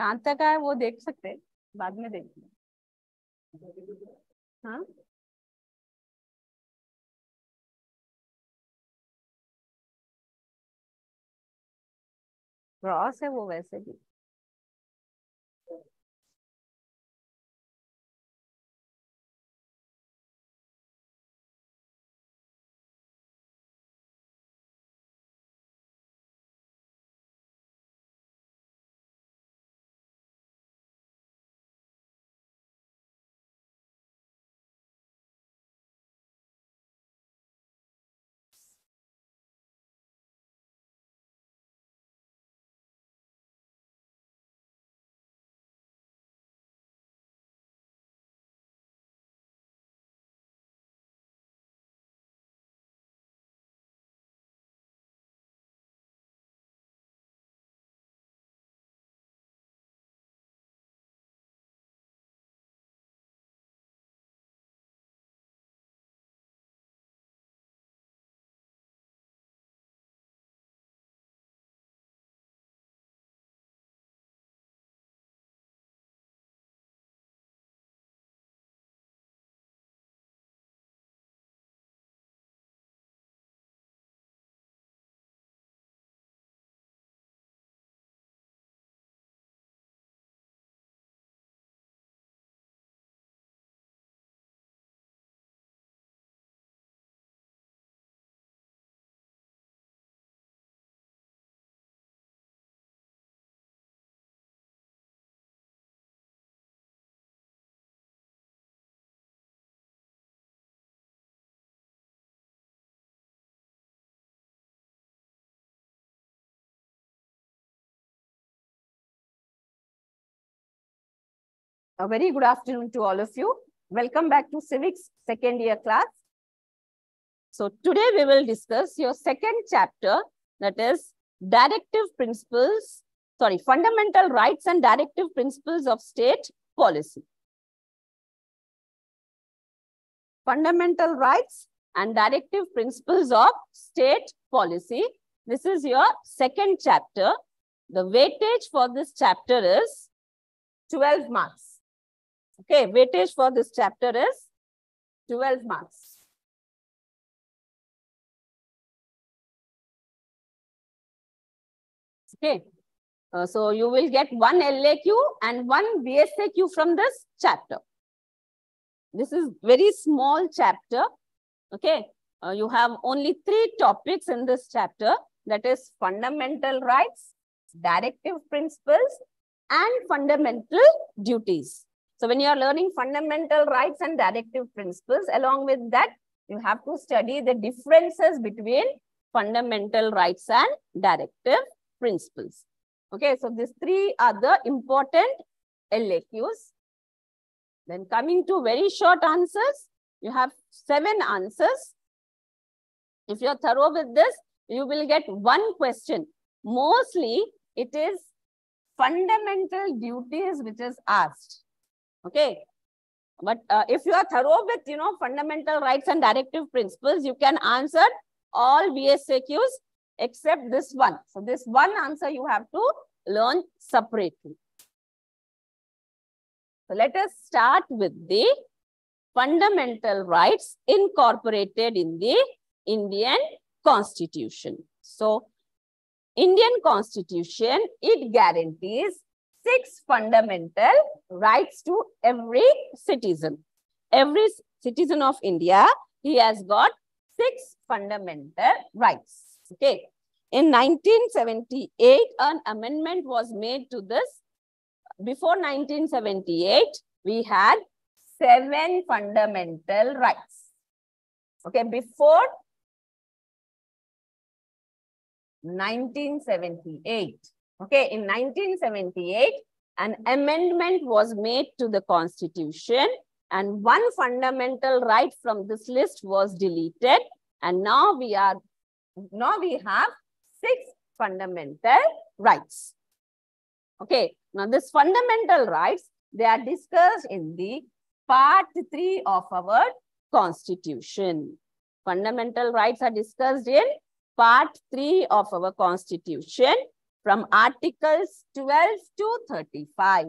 कहाँ तक है, वो देख सकते बाद में देख हाँ। क्रॉस है वो वैसे भी। A very good afternoon to all of you. Welcome back to civics second year class. So today we will discuss your second chapter that is directive principles, sorry, fundamental rights and directive principles of state policy. Fundamental rights and directive principles of state policy. This is your second chapter. The weightage for this chapter is 12 marks. Okay, weightage for this chapter is 12 marks. Okay, uh, so you will get one LAQ and one VSAQ from this chapter. This is very small chapter. Okay, uh, you have only three topics in this chapter that is fundamental rights, directive principles and fundamental duties. So when you are learning fundamental rights and directive principles, along with that, you have to study the differences between fundamental rights and directive principles. Okay, so these three are the important LAQs. Then coming to very short answers, you have seven answers. If you're thorough with this, you will get one question. Mostly, it is fundamental duties which is asked. Okay. But uh, if you are thorough with, you know, fundamental rights and directive principles, you can answer all VSAQs except this one. So this one answer you have to learn separately. So let us start with the fundamental rights incorporated in the Indian Constitution. So Indian Constitution, it guarantees six fundamental rights to every citizen. Every citizen of India, he has got six fundamental rights. Okay. In 1978, an amendment was made to this. Before 1978, we had seven fundamental rights. Okay, before 1978. Okay, in 1978, an amendment was made to the constitution and one fundamental right from this list was deleted. And now we are, now we have six fundamental rights. Okay, now this fundamental rights, they are discussed in the part three of our constitution. Fundamental rights are discussed in part three of our constitution from Articles 12 to 35.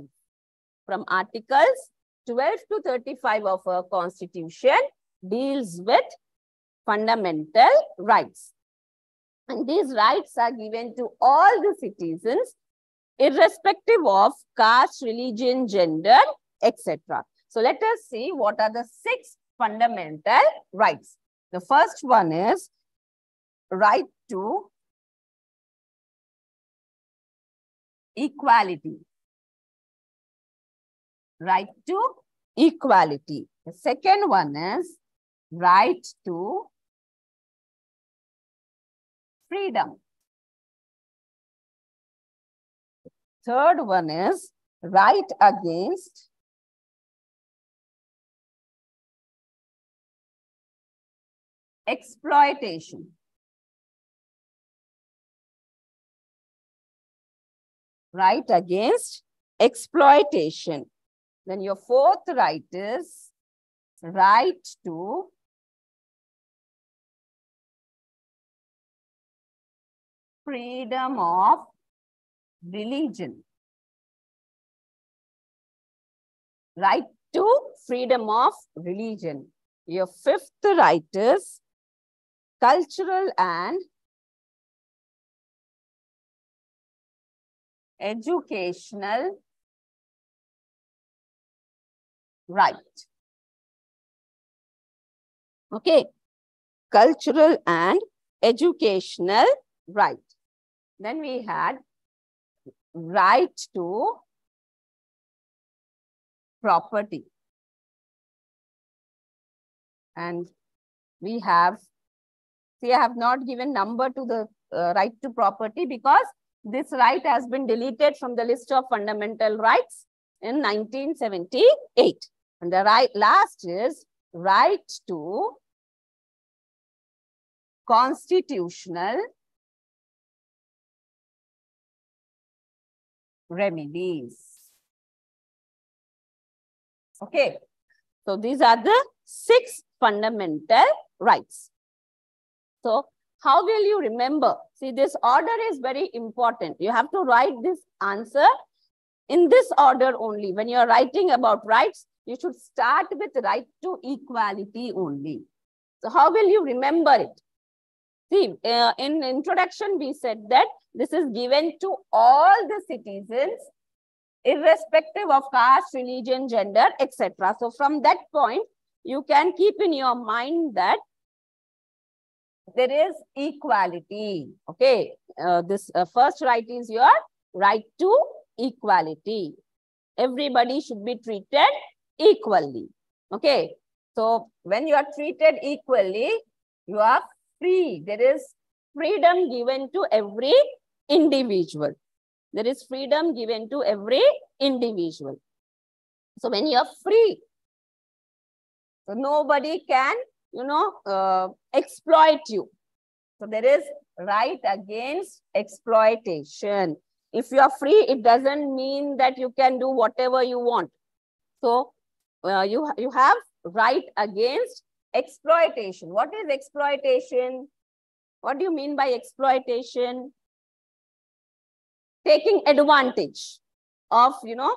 From Articles 12 to 35 of our Constitution deals with fundamental rights. And these rights are given to all the citizens, irrespective of caste, religion, gender, etc. So let us see what are the six fundamental rights. The first one is right to equality. Right to equality. The second one is right to freedom. Third one is right against exploitation. Right against exploitation. Then your fourth right is right to freedom of religion. Right to freedom of religion. Your fifth right is cultural and educational right. Okay, cultural and educational right. Then we had right to property. And we have See, I have not given number to the uh, right to property because this right has been deleted from the list of fundamental rights in 1978. And the right last is right to constitutional remedies. Okay, so these are the six fundamental rights. So how will you remember? See, this order is very important. You have to write this answer in this order only. When you're writing about rights, you should start with right to equality only. So how will you remember it? See, uh, in introduction, we said that this is given to all the citizens, irrespective of caste, religion, gender, etc. So from that point, you can keep in your mind that there is equality. Okay, uh, this uh, first right is your right to equality. Everybody should be treated equally. Okay, so when you are treated equally, you are free. There is freedom given to every individual. There is freedom given to every individual. So when you are free, so nobody can you know, uh, exploit you. So there is right against exploitation. If you are free, it doesn't mean that you can do whatever you want. So uh, you, you have right against exploitation. What is exploitation? What do you mean by exploitation? Taking advantage of, you know,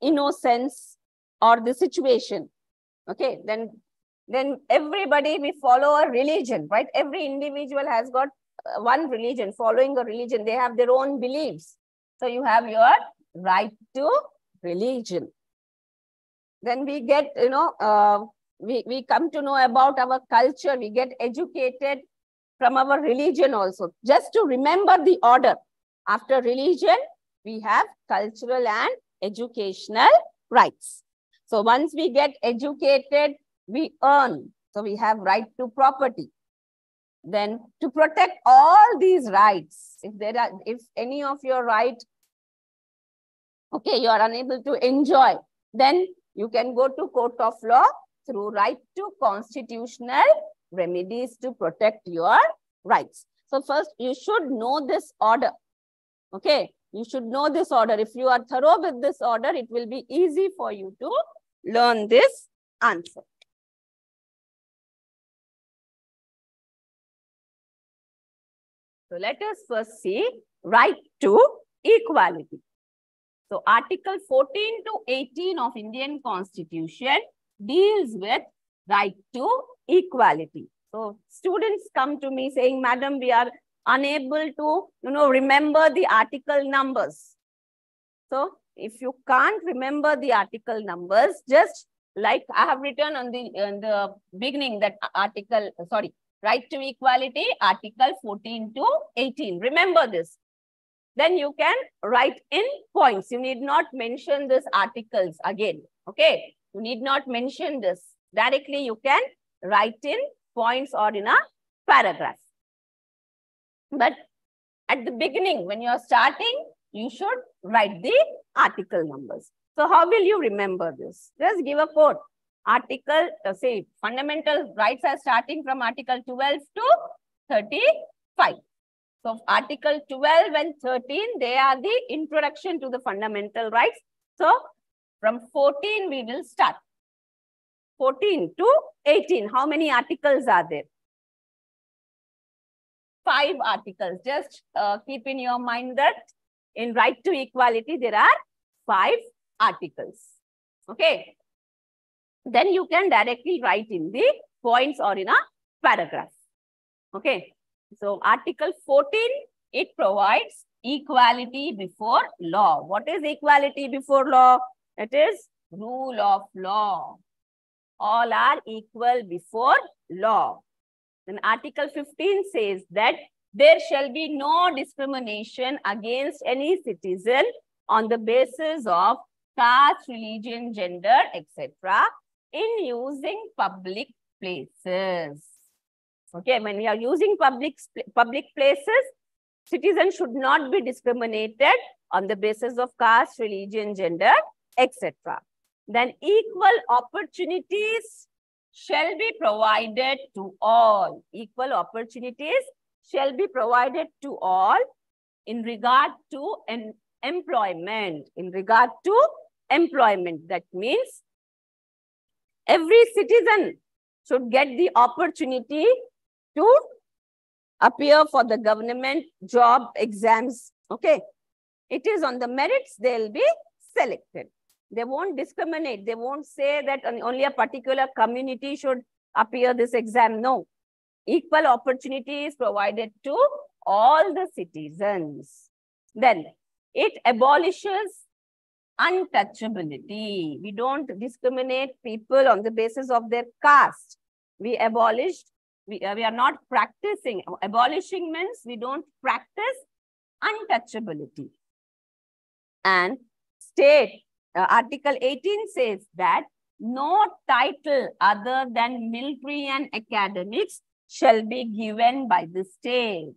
innocence or the situation. Okay, then then everybody we follow a religion, right? Every individual has got uh, one religion, following a religion. They have their own beliefs. So you have your right to religion. Then we get, you know, uh, we, we come to know about our culture. We get educated from our religion also. Just to remember the order. After religion, we have cultural and educational rights. So once we get educated, we earn. So we have right to property. Then to protect all these rights, if there are, if any of your right, okay, you are unable to enjoy, then you can go to court of law through right to constitutional remedies to protect your rights. So first you should know this order. Okay, you should know this order. If you are thorough with this order, it will be easy for you to learn this answer. So let us first see right to equality. So Article 14 to 18 of Indian Constitution deals with right to equality. So students come to me saying, Madam, we are unable to, you know, remember the article numbers. So if you can't remember the article numbers, just like I have written on the, in the beginning that article, sorry, right to equality, article 14 to 18. Remember this. Then you can write in points. You need not mention these articles again. Okay. You need not mention this. Directly you can write in points or in a paragraph. But at the beginning, when you are starting, you should write the article numbers. So how will you remember this? Just give a quote. Article, uh, say, fundamental rights are starting from Article 12 to 35. So Article 12 and 13, they are the introduction to the fundamental rights. So from 14, we will start. 14 to 18. How many articles are there? Five articles. Just uh, keep in your mind that in right to equality, there are five articles. Okay. Then you can directly write in the points or in a paragraph. Okay. So Article 14, it provides equality before law. What is equality before law? It is rule of law. All are equal before law. Then Article 15 says that there shall be no discrimination against any citizen on the basis of caste, religion, gender, etc. in using public places. Okay, when we are using public, public places, citizens should not be discriminated on the basis of caste, religion, gender, etc. Then equal opportunities shall be provided to all. Equal opportunities shall be provided to all in regard to an employment. In regard to employment, that means every citizen should get the opportunity to appear for the government job exams. Okay. It is on the merits they'll be selected. They won't discriminate. They won't say that only a particular community should appear this exam. No. Equal opportunity is provided to all the citizens. Then it abolishes untouchability. We don't discriminate people on the basis of their caste. We abolished we, uh, we are not practicing. Abolishing means we don't practice untouchability. And state, uh, Article 18 says that no title other than military and academics shall be given by the state.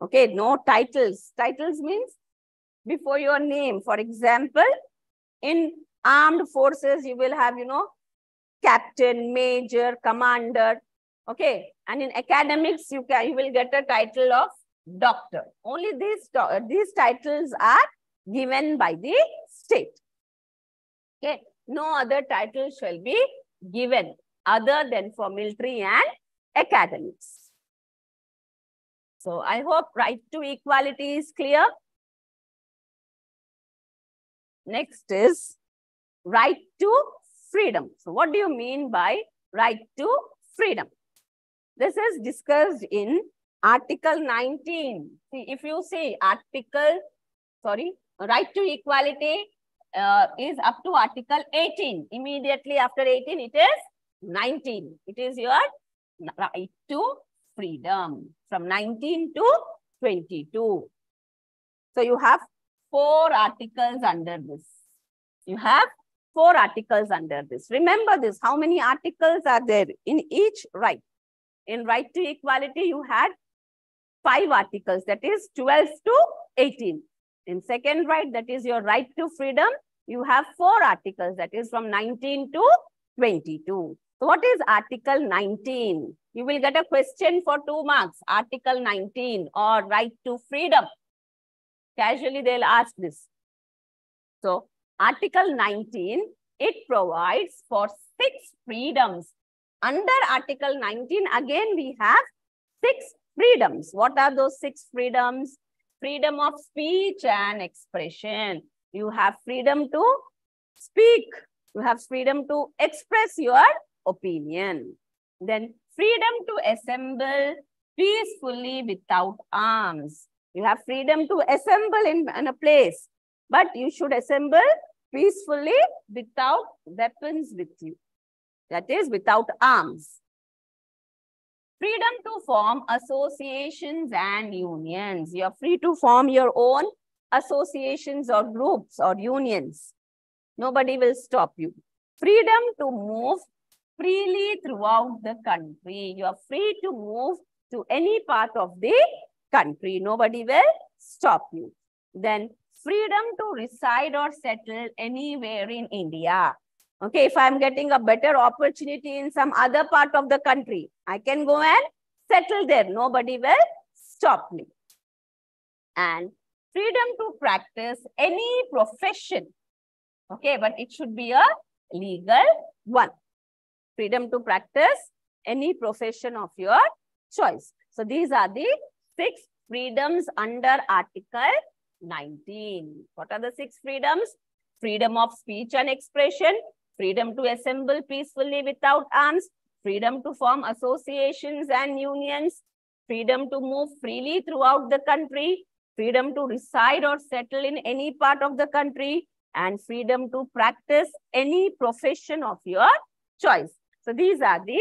Okay, no titles. Titles means before your name. For example, in armed forces, you will have, you know, captain, major, commander. Okay. And in academics, you can you will get a title of doctor. Only these, these titles are given by the state. Okay. No other title shall be given other than for military and academics. So I hope right to equality is clear. Next is right to freedom. So what do you mean by right to freedom? This is discussed in Article 19. See, if you see Article, sorry, right to equality uh, is up to Article 18. Immediately after 18, it is 19. It is your right to freedom from 19 to 22. So you have four articles under this. You have four articles under this. Remember this, how many articles are there in each right? in right to equality, you had five articles, that is 12 to 18. In second right, that is your right to freedom, you have four articles, that is from 19 to 22. So what is Article 19? You will get a question for two marks, Article 19 or right to freedom. Casually, they'll ask this. So Article 19, it provides for six freedoms under Article 19, again, we have six freedoms. What are those six freedoms? freedom of speech and expression. You have freedom to speak. You have freedom to express your opinion. Then freedom to assemble peacefully without arms. You have freedom to assemble in, in a place, but you should assemble peacefully without weapons with you. That is without arms. Freedom to form associations and unions. You are free to form your own associations or groups or unions. Nobody will stop you. Freedom to move freely throughout the country. You are free to move to any part of the country. Nobody will stop you. Then freedom to reside or settle anywhere in India. Okay, if I'm getting a better opportunity in some other part of the country, I can go and settle there. Nobody will stop me. And freedom to practice any profession. Okay, but it should be a legal one. Freedom to practice any profession of your choice. So these are the six freedoms under Article 19. What are the six freedoms? Freedom of speech and expression, freedom to assemble peacefully without arms, freedom to form associations and unions, freedom to move freely throughout the country, freedom to reside or settle in any part of the country, and freedom to practice any profession of your choice. So these are the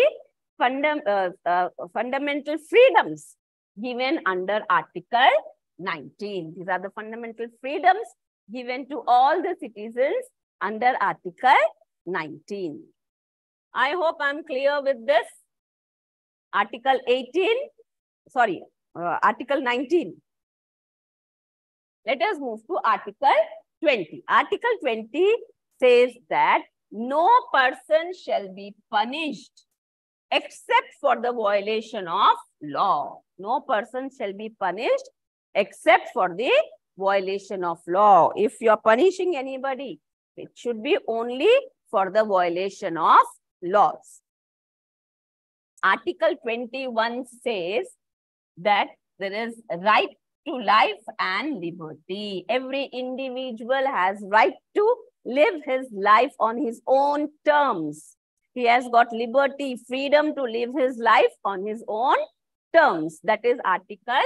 fundam uh, uh, fundamental freedoms given under Article 19. These are the fundamental freedoms given to all the citizens under Article 19. I hope I'm clear with this. Article 18, sorry, uh, Article 19. Let us move to Article 20. Article 20 says that no person shall be punished except for the violation of law. No person shall be punished except for the violation of law. If you are punishing anybody, it should be only for the violation of laws. Article 21 says that there is right to life and liberty. Every individual has right to live his life on his own terms. He has got liberty, freedom to live his life on his own terms. That is Article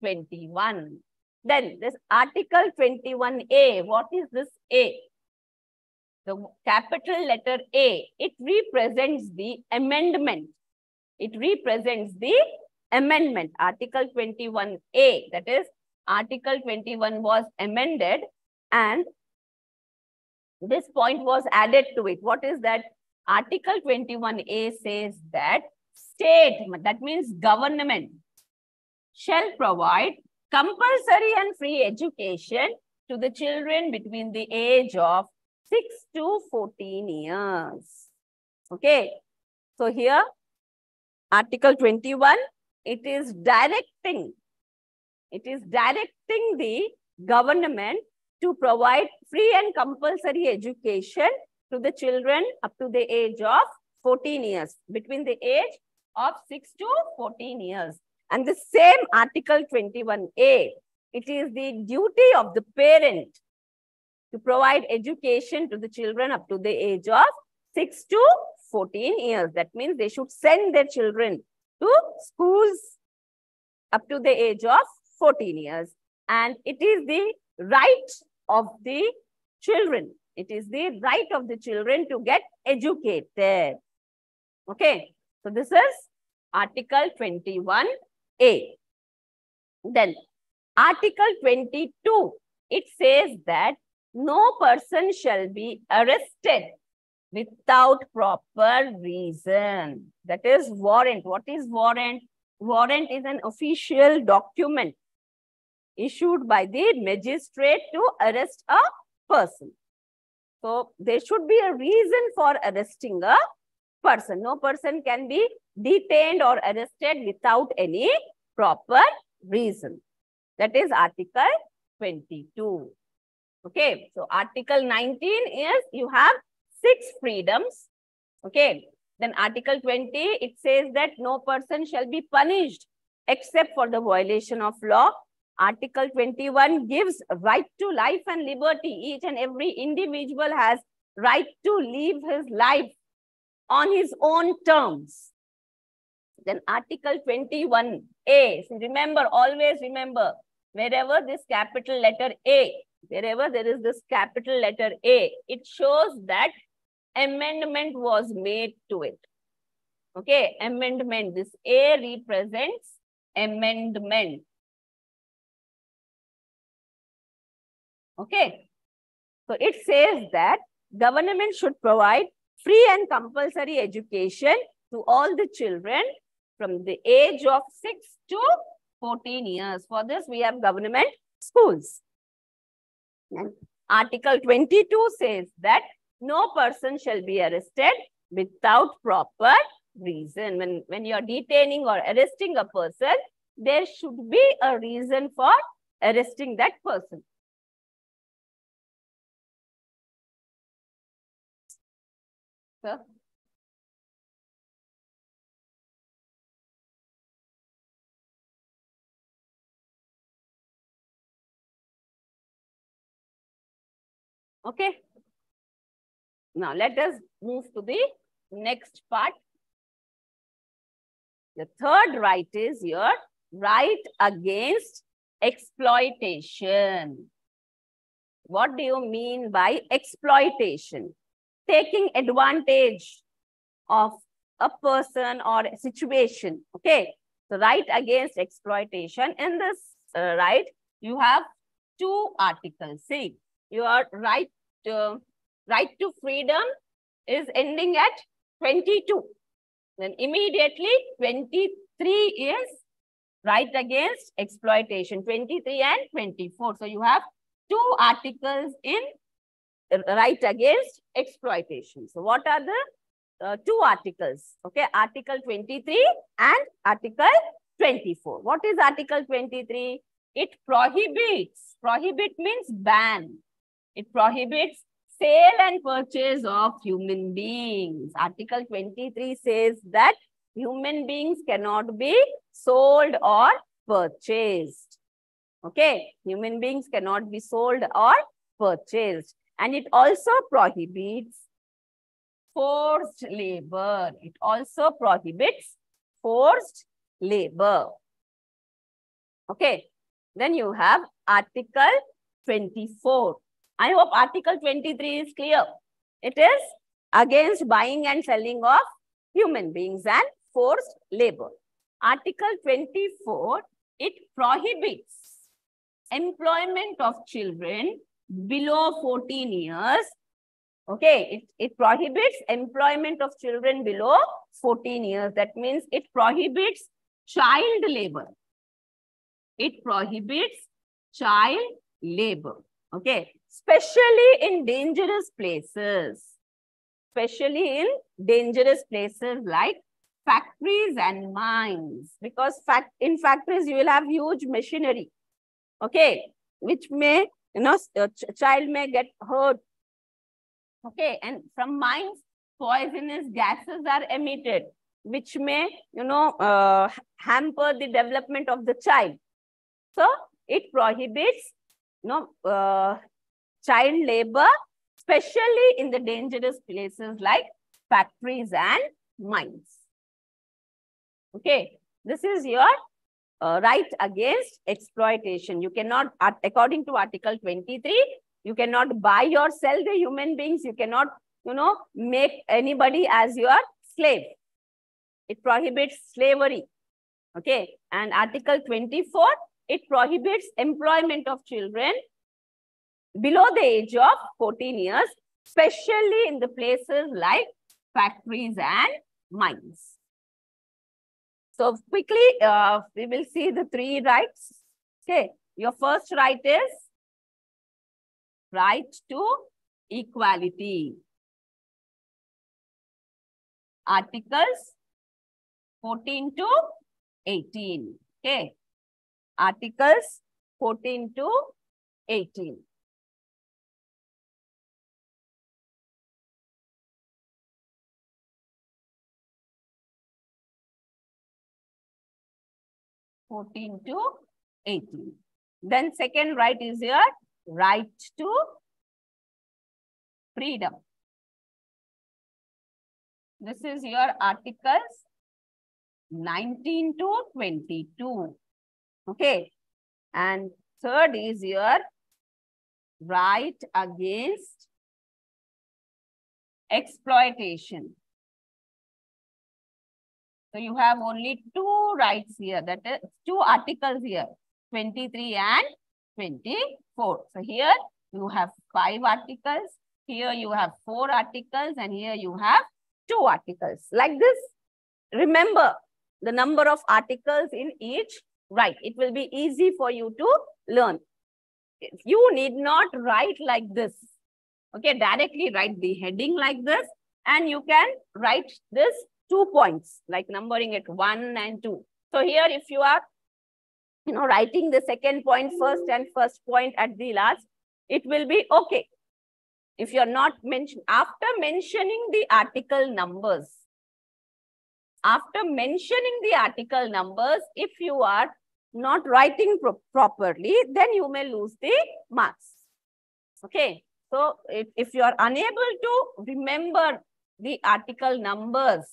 21. Then this Article 21A, what is this A? The capital letter A, it represents the amendment. It represents the amendment. Article 21A, that is Article 21 was amended and this point was added to it. What is that? Article 21A says that state, that means government, shall provide compulsory and free education to the children between the age of 6 to 14 years. Okay. So here, Article 21, it is directing, it is directing the government to provide free and compulsory education to the children up to the age of 14 years, between the age of 6 to 14 years. And the same Article 21A, it is the duty of the parent to provide education to the children up to the age of 6 to 14 years. That means they should send their children to schools up to the age of 14 years. And it is the right of the children. It is the right of the children to get educated. Okay. So this is Article 21A. Then Article 22, it says that no person shall be arrested without proper reason. That is warrant. What is warrant? Warrant is an official document issued by the magistrate to arrest a person. So there should be a reason for arresting a person. No person can be detained or arrested without any proper reason. That is Article 22. Okay, so Article 19 is you have six freedoms. Okay, then Article 20, it says that no person shall be punished except for the violation of law Article 21 gives right to life and liberty. Each and every individual has right to live his life on his own terms. Then Article 21A, so remember, always remember, wherever this capital letter A, wherever there is this capital letter A, it shows that amendment was made to it. Okay, amendment. This A represents amendment. Okay. So it says that government should provide free and compulsory education to all the children from the age of 6 to 14 years. For this, we have government schools. And Article 22 says that no person shall be arrested without proper reason. When, when you're detaining or arresting a person, there should be a reason for arresting that person. Sir? Okay. Now let us move to the next part. The third right is your right against exploitation. What do you mean by exploitation? Taking advantage of a person or a situation. Okay. So right against exploitation. In this uh, right, you have two articles. See, your right to, right to freedom is ending at 22. Then immediately 23 is right against exploitation, 23 and 24. So you have two articles in right against exploitation. So what are the uh, two articles? Okay, Article 23 and Article 24. What is Article 23? It prohibits, prohibit means ban. It prohibits sale and purchase of human beings. Article 23 says that human beings cannot be sold or purchased. Okay, human beings cannot be sold or purchased. And it also prohibits forced labor. It also prohibits forced labor. Okay, then you have Article 24. I hope Article 23 is clear. It is against buying and selling of human beings and forced labor. Article 24, it prohibits employment of children below 14 years. Okay, it, it prohibits employment of children below 14 years. That means it prohibits child labor. It prohibits child labor. Okay, especially in dangerous places, especially in dangerous places like factories and mines, because fact in factories you will have huge machinery, okay, which may, you know, a ch child may get hurt, okay, and from mines, poisonous gases are emitted, which may, you know, uh, hamper the development of the child. So, it prohibits, you know, uh, child labor, especially in the dangerous places like factories and mines. Okay, this is your uh, right against exploitation. You cannot, according to Article 23, you cannot buy or sell the human beings. You cannot, you know, make anybody as your slave. It prohibits slavery. Okay, and Article 24, it prohibits employment of children below the age of 14 years, especially in the places like factories and mines. So quickly, uh, we will see the three rights. Okay, your first right is right to equality. Articles 14 to 18. Okay, articles 14 to 18. 14 to 18. Then second right is your right to freedom. This is your articles 19 to 22. Okay. And third is your right against exploitation. So you have only two rights here, that is two articles here, 23 and 24. So here you have five articles, here you have four articles, and here you have two articles. Like this, remember the number of articles in each right. It will be easy for you to learn. You need not write like this. Okay, directly write the heading like this and you can write this two points like numbering it one and two. So here if you are you know writing the second point first and first point at the last, it will be okay. If you're not mentioned after mentioning the article numbers, after mentioning the article numbers, if you are not writing pro properly, then you may lose the marks. Okay. So if, if you are unable to remember the article numbers,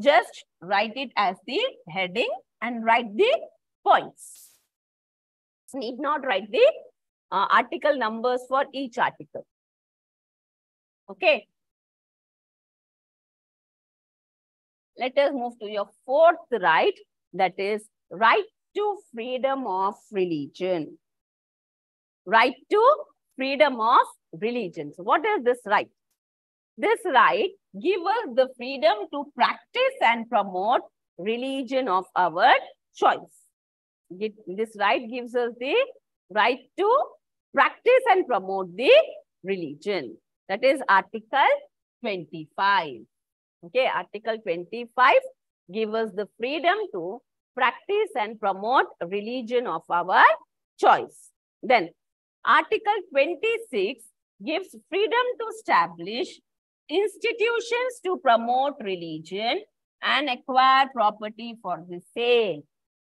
just write it as the heading and write the points. Need not write the uh, article numbers for each article. Okay. Let us move to your fourth right, that is right to freedom of religion. Right to freedom of religion. So what is this right? This right gives us the freedom to practice and promote religion of our choice. This right gives us the right to practice and promote the religion. That is Article 25. Okay, Article 25 gives us the freedom to practice and promote religion of our choice. Then Article 26 gives freedom to establish institutions to promote religion and acquire property for the same.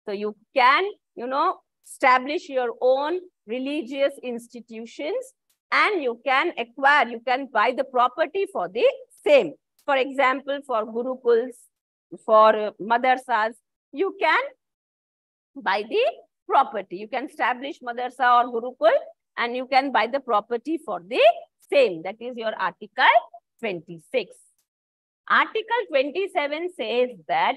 So you can, you know, establish your own religious institutions and you can acquire, you can buy the property for the same. For example, for Gurukuls, for madarsas, you can buy the property. You can establish madarsa or Gurukul and you can buy the property for the same. That is your Article 26. Article 27 says that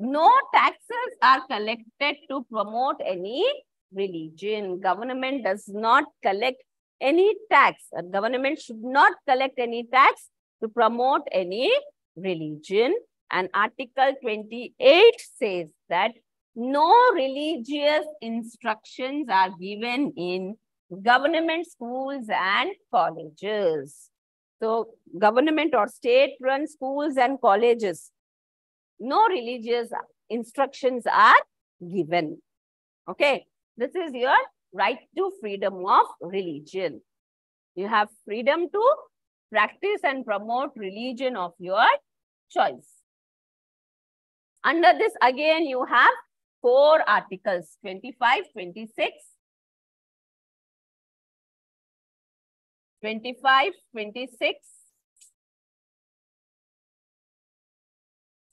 no taxes are collected to promote any religion. Government does not collect any tax. A government should not collect any tax to promote any religion. And Article 28 says that no religious instructions are given in government schools and colleges. So government or state-run schools and colleges, no religious instructions are given. Okay, this is your right to freedom of religion. You have freedom to practice and promote religion of your choice. Under this, again, you have four articles, 25, 26, 25, 26,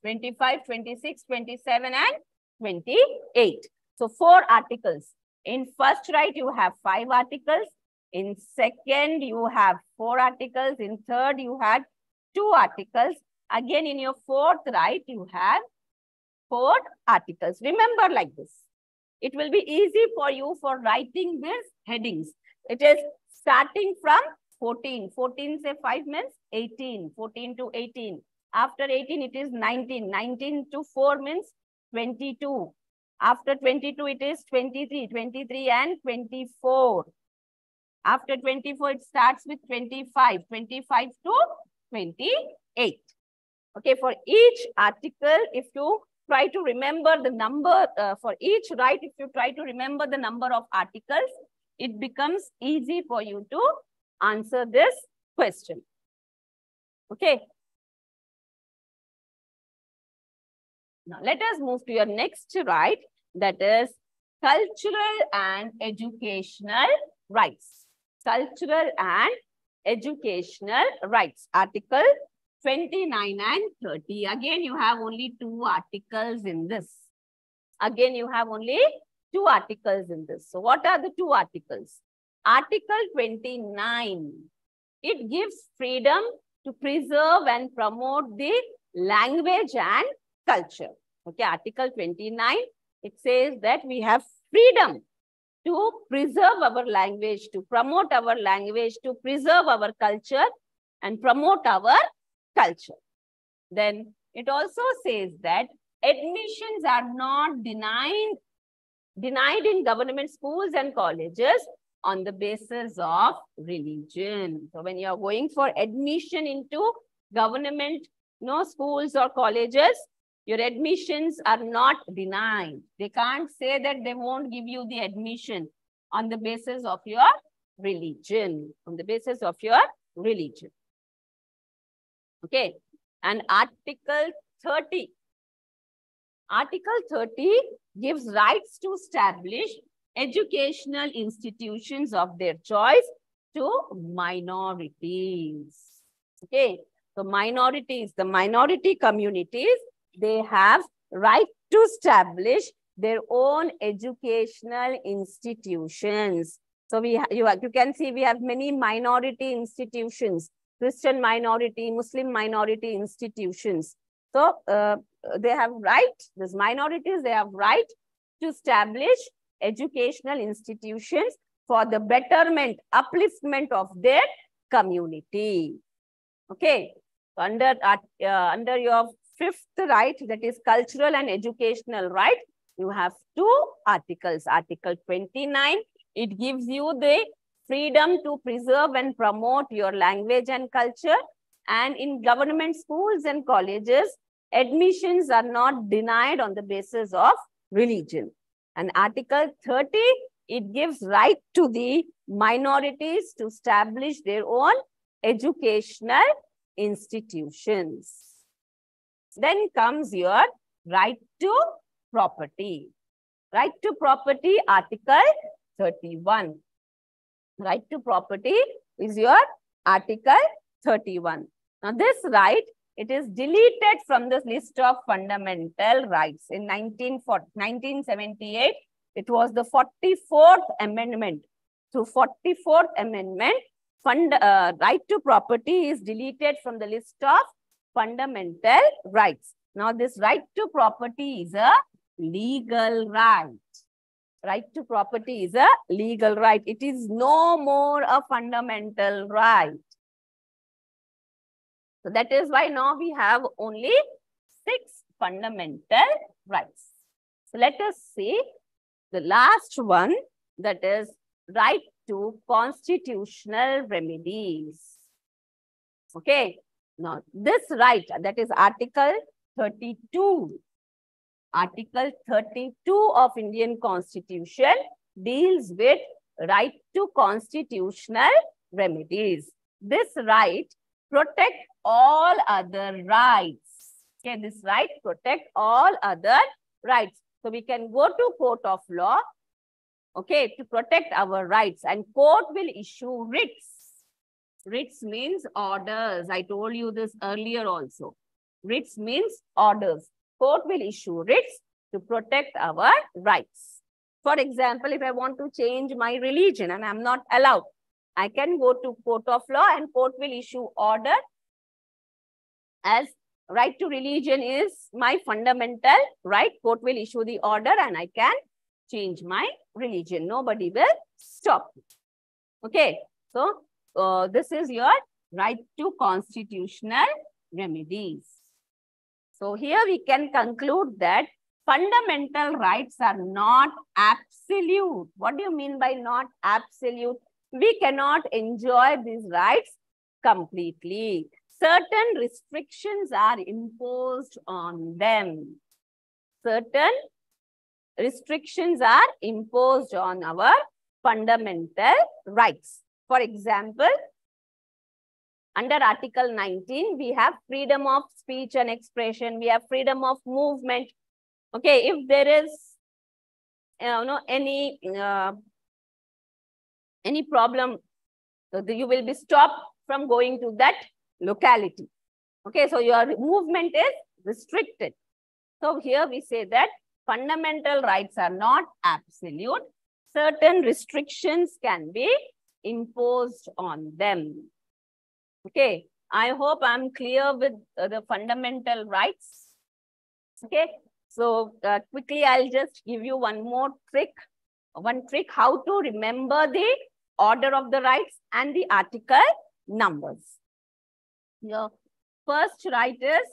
25, 26, 27, and 28. So four articles. In first right, you have five articles. In second, you have four articles. In third, you had two articles. Again, in your fourth right, you have four articles. Remember like this. It will be easy for you for writing these headings. It is starting from 14. 14 say 5 means 18. 14 to 18. After 18, it is 19. 19 to 4 means 22. After 22, it is 23, 23 and 24. After 24, it starts with 25, 25 to 28. Okay, for each article, if you try to remember the number, uh, for each right, if you try to remember the number of articles, it becomes easy for you to answer this question. Okay. Now, let us move to your next right, that is cultural and educational rights. Cultural and educational rights. Article 29 and 30. Again, you have only two articles in this. Again, you have only two articles in this. So what are the two articles? Article 29. It gives freedom to preserve and promote the language and culture. Okay, Article 29, it says that we have freedom to preserve our language, to promote our language, to preserve our culture and promote our culture. Then it also says that admissions are not denied, denied in government schools and colleges on the basis of religion. So when you are going for admission into government no schools or colleges, your admissions are not denied. They can't say that they won't give you the admission on the basis of your religion, on the basis of your religion. Okay. And Article 30. Article 30 gives rights to establish educational institutions of their choice to minorities. Okay. So minorities, the minority communities, they have right to establish their own educational institutions. So we you, you can see we have many minority institutions, Christian minority, Muslim minority institutions. So uh, they have right, these minorities, they have right to establish educational institutions for the betterment, upliftment of their community. Okay, under, uh, under your fifth right, that is cultural and educational right, you have two articles. Article 29, it gives you the freedom to preserve and promote your language and culture. And in government schools and colleges, admissions are not denied on the basis of religion. And Article 30, it gives right to the minorities to establish their own educational institutions. Then comes your right to property. Right to property, Article 31. Right to property is your Article 31. Now this right, it is deleted from the list of fundamental rights. In 1978, it was the 44th amendment. Through 44th amendment, fund, uh, right to property is deleted from the list of fundamental rights. Now, this right to property is a legal right. Right to property is a legal right. It is no more a fundamental right. So that is why now we have only six fundamental rights. So let us see the last one that is right to constitutional remedies. Okay. Now, this right, that is Article 32. Article 32 of Indian Constitution deals with right to constitutional remedies. This right protect all other rights. Okay, this right protect all other rights. So we can go to court of law, okay, to protect our rights and court will issue writs. Writs means orders. I told you this earlier also. Writs means orders. Court will issue writs to protect our rights. For example, if I want to change my religion and I'm not allowed, I can go to court of law and court will issue order as right to religion is my fundamental right. Court will issue the order and I can change my religion. Nobody will stop. Okay. So, uh, this is your right to constitutional remedies. So, here we can conclude that fundamental rights are not absolute. What do you mean by not absolute? We cannot enjoy these rights completely certain restrictions are imposed on them. Certain restrictions are imposed on our fundamental rights. For example, under Article 19, we have freedom of speech and expression. We have freedom of movement. Okay, if there is you know, any, uh, any problem, you will be stopped from going to that locality. Okay, so your movement is restricted. So here we say that fundamental rights are not absolute. Certain restrictions can be imposed on them. Okay, I hope I'm clear with uh, the fundamental rights. Okay, so uh, quickly I'll just give you one more trick. One trick how to remember the order of the rights and the article numbers. Your first right is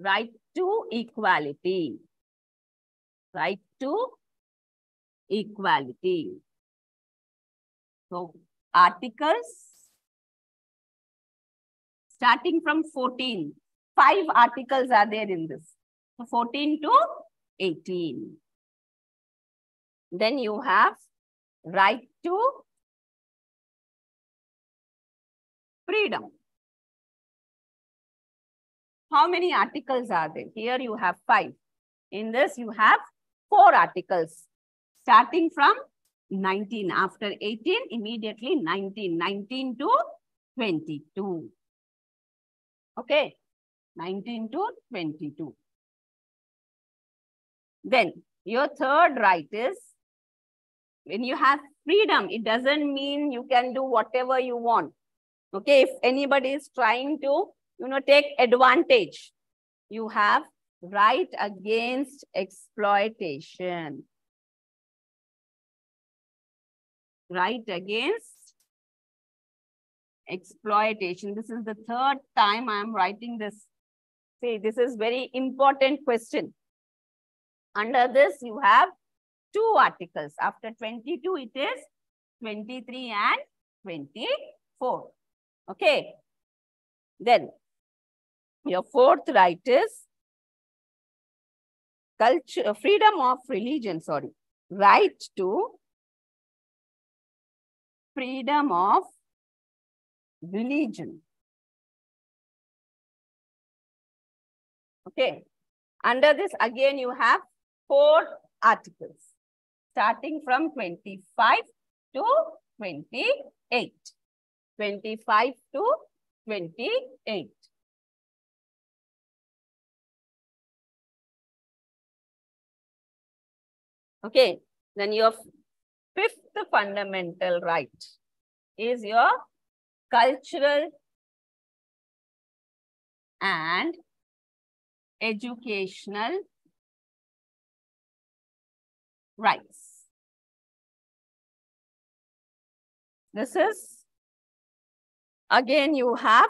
right to equality. Right to equality. So articles starting from 14. Five articles are there in this. So 14 to 18. Then you have right to freedom. How many articles are there? Here you have five. In this you have four articles. Starting from 19. After 18, immediately 19. 19 to 22. Okay, 19 to 22. Then your third right is when you have freedom, it doesn't mean you can do whatever you want. Okay, if anybody is trying to, you know, take advantage, you have right against exploitation. Right against exploitation. This is the third time I am writing this. See, this is very important question. Under this, you have two articles. After 22, it is 23 and 24. Okay. Then, your fourth right is culture, freedom of religion, sorry. Right to freedom of religion. Okay. Under this, again, you have four articles starting from 25 to 28. 25 to 28. Okay, then your fifth fundamental right is your cultural and educational rights. This is, again, you have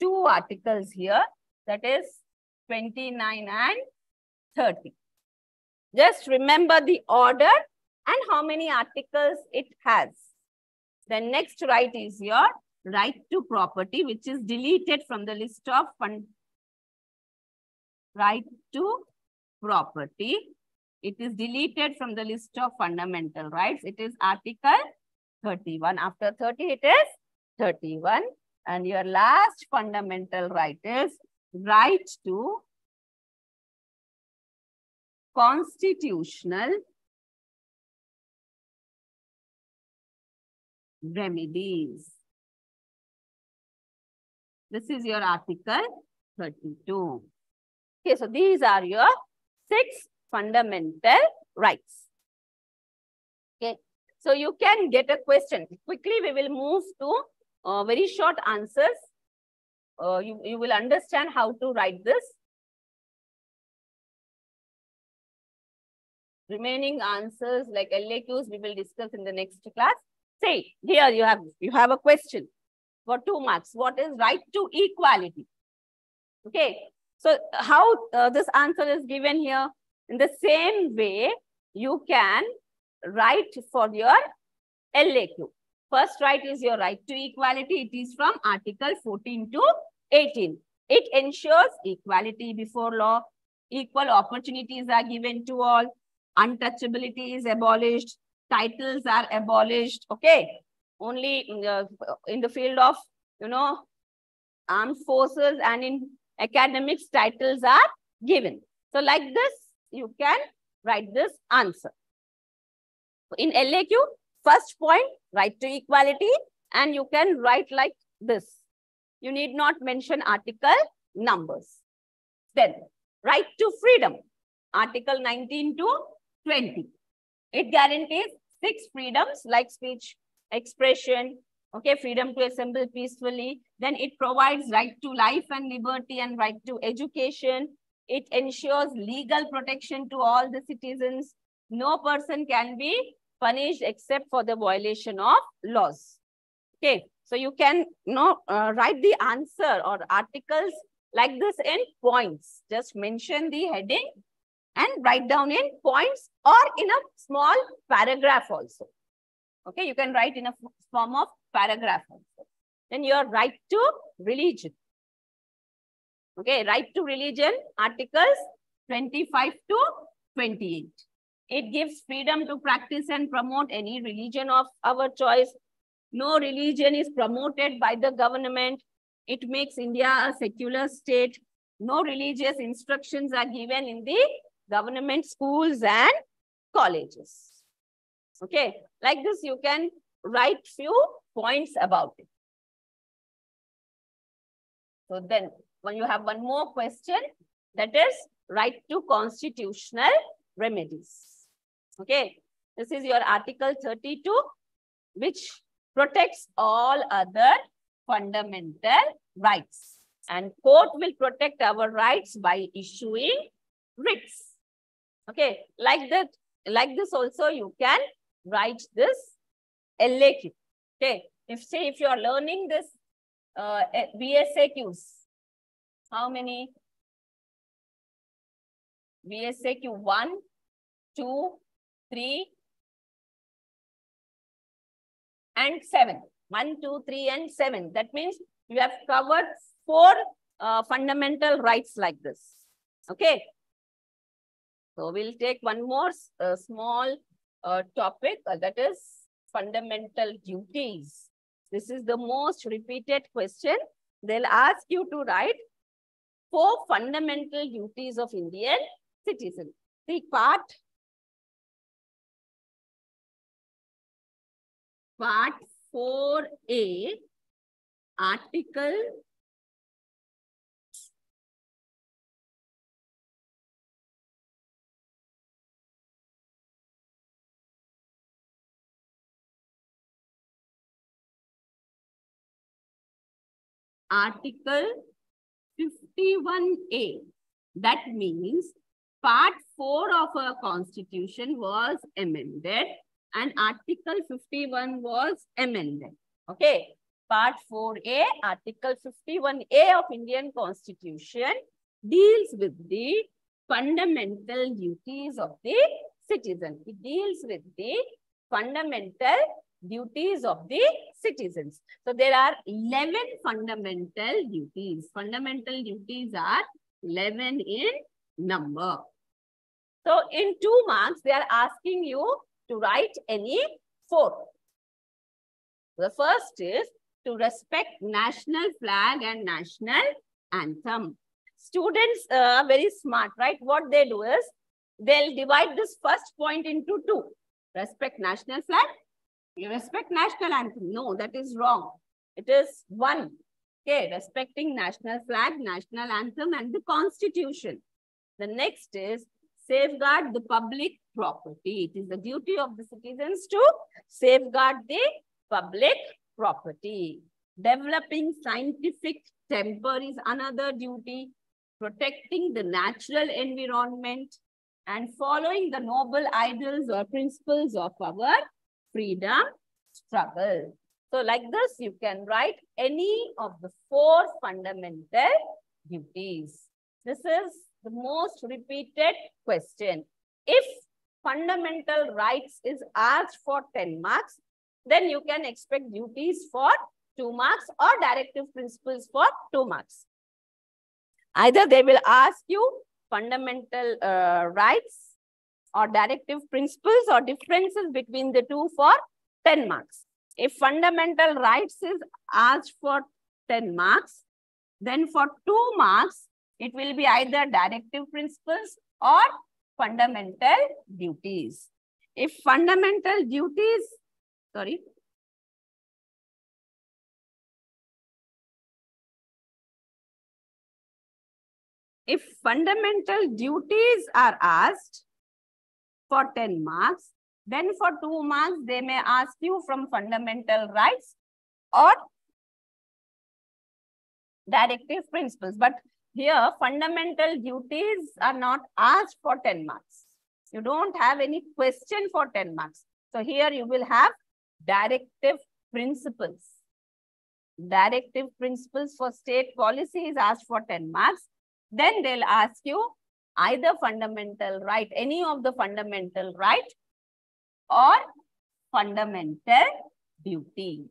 two articles here, that is 29 and 30. Just remember the order and how many articles it has. The next right is your right to property, which is deleted from the list of fund. Right to property. It is deleted from the list of fundamental rights. It is Article 31. After 30, it is 31. And your last fundamental right is right to constitutional remedies. This is your article 32. Okay, so these are your six fundamental rights. Okay, so you can get a question. Quickly, we will move to uh, very short answers. Uh, you, you will understand how to write this. Remaining answers like LAQs, we will discuss in the next class. Say, here you have, you have a question for two marks. What is right to equality? Okay. So how uh, this answer is given here? In the same way, you can write for your LAQ. First right is your right to equality. It is from Article 14 to 18. It ensures equality before law. Equal opportunities are given to all. Untouchability is abolished titles are abolished. Okay. Only in the, in the field of, you know, armed forces and in academics, titles are given. So like this, you can write this answer. In LAQ, first point, right to equality, and you can write like this. You need not mention article numbers. Then, right to freedom, article 19 to 20. It guarantees six freedoms like speech, expression, okay, freedom to assemble peacefully. Then it provides right to life and liberty and right to education. It ensures legal protection to all the citizens. No person can be punished except for the violation of laws. Okay, so you can you know, uh, write the answer or articles like this in points. Just mention the heading and write down in points or in a small paragraph also. Okay, you can write in a form of paragraph also. Then your right to religion. Okay, right to religion, articles 25 to 28. It gives freedom to practice and promote any religion of our choice. No religion is promoted by the government. It makes India a secular state. No religious instructions are given in the government schools and colleges. Okay, like this you can write few points about it. So then when you have one more question, that is right to constitutional remedies. Okay, this is your article 32, which protects all other fundamental rights. And court will protect our rights by issuing writs. Okay, like that, like this also you can write this LAQ. Okay, if say if you are learning this uh, VSAQs, how many? VSAQ 1, 2, 3, and 7. 1, 2, 3, and 7. That means you have covered four uh, fundamental rights like this. Okay. So we'll take one more uh, small uh, topic uh, that is fundamental duties. This is the most repeated question. They'll ask you to write four fundamental duties of Indian citizen. See part part 4A, article Article 51A. That means part 4 of our constitution was amended and Article 51 was amended. Okay. Part 4A, Article 51A of Indian Constitution deals with the fundamental duties of the citizen. It deals with the fundamental duties of the citizens. So there are 11 fundamental duties. Fundamental duties are 11 in number. So in two marks, they are asking you to write any four. The first is to respect national flag and national anthem. Students are very smart, right? What they do is they'll divide this first point into two. Respect national flag. You respect national anthem. No, that is wrong. It is one. Okay, respecting national flag, national anthem and the constitution. The next is safeguard the public property. It is the duty of the citizens to safeguard the public property. Developing scientific temper is another duty. Protecting the natural environment and following the noble ideals or principles of our freedom struggle. So like this, you can write any of the four fundamental duties. This is the most repeated question. If fundamental rights is asked for 10 marks, then you can expect duties for 2 marks or directive principles for 2 marks. Either they will ask you fundamental uh, rights or directive principles or differences between the two for 10 marks. If fundamental rights is asked for 10 marks, then for 2 marks, it will be either directive principles or fundamental duties. if fundamental duties, sorry, if fundamental duties are asked for 10 marks, then for 2 marks, they may ask you from fundamental rights or directive principles. But here, fundamental duties are not asked for 10 marks. You don't have any question for 10 marks. So here you will have directive principles. Directive principles for state policy is asked for 10 marks. Then they'll ask you either fundamental right, any of the fundamental right or fundamental duty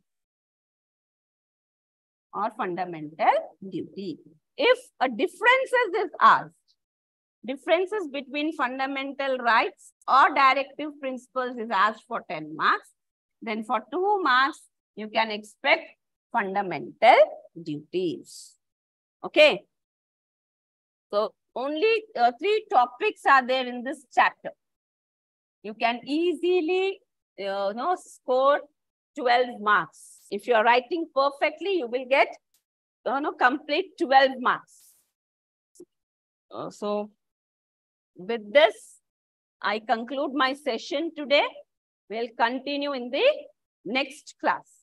or fundamental duty. If a differences is asked, differences between fundamental rights or directive principles is asked for 10 marks, then for 2 marks, you can expect fundamental duties. Okay. So only uh, three topics are there in this chapter. You can easily uh, you know, score 12 marks. If you are writing perfectly, you will get you know, complete 12 marks. Uh, so with this, I conclude my session today. We'll continue in the next class.